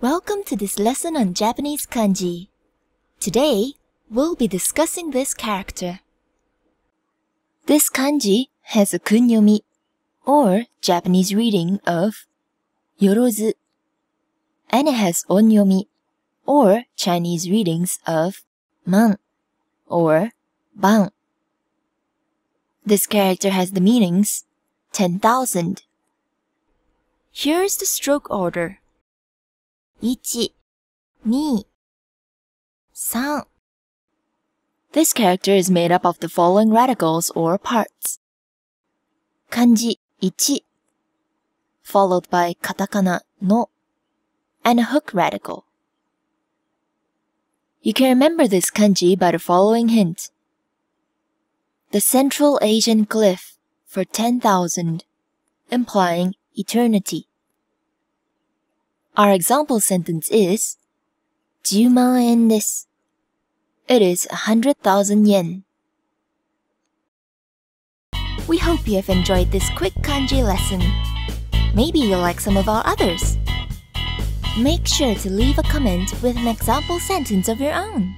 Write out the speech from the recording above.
Welcome to this lesson on Japanese kanji. Today, we'll be discussing this character. This kanji has a kunyomi, or Japanese reading of yorozu, and it has onyomi, or Chinese readings of man, or ban. This character has the meanings 10,000. Here's the stroke order. 1、2、3 This character is made up of the following radicals or parts. Kanji 1 followed by katakana no and a hook radical. You can remember this kanji by the following hint. The Central Asian glyph for 10,000, implying eternity. Our example sentence is 10万円です. It is 100,000 yen. We hope you have enjoyed this quick kanji lesson. Maybe you'll like some of our others. Make sure to leave a comment with an example sentence of your own.